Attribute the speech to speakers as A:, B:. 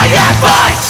A: my advice